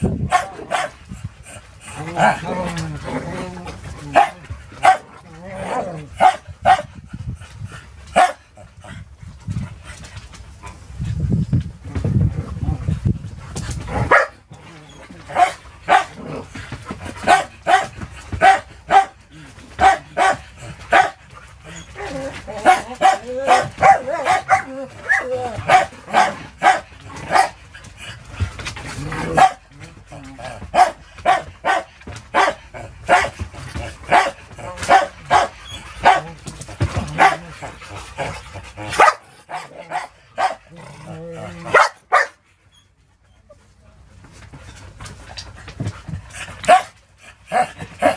Yeah. Ha, ha, ha.